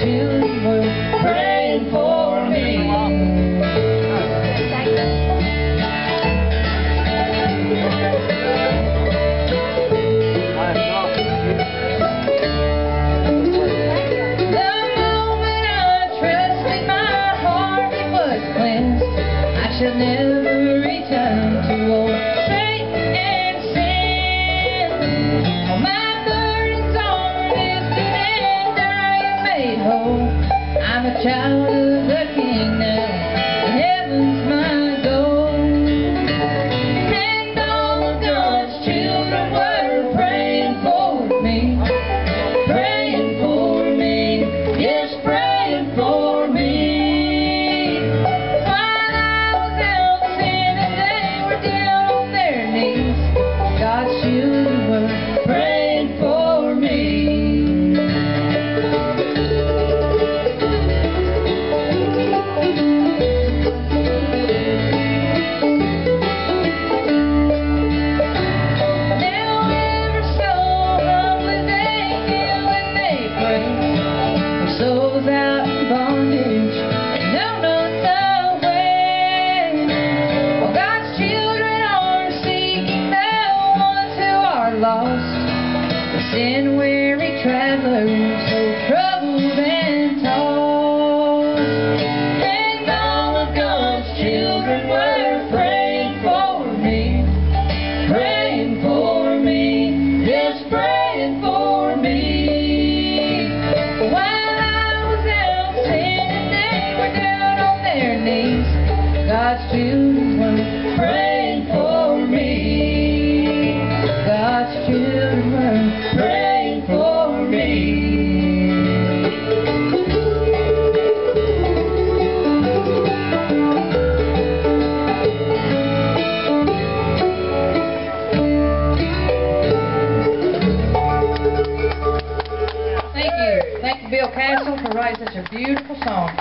children were praying for never return to old and my burdens are lifted and I am made whole. I'm a child of the lost, the sin-weary travelers so troubled and tossed. And all of God's children were praying for me praying for me, just praying for me. While I was out sinning, they were down on their knees. God's children Bill Castle, for writing such a beautiful song.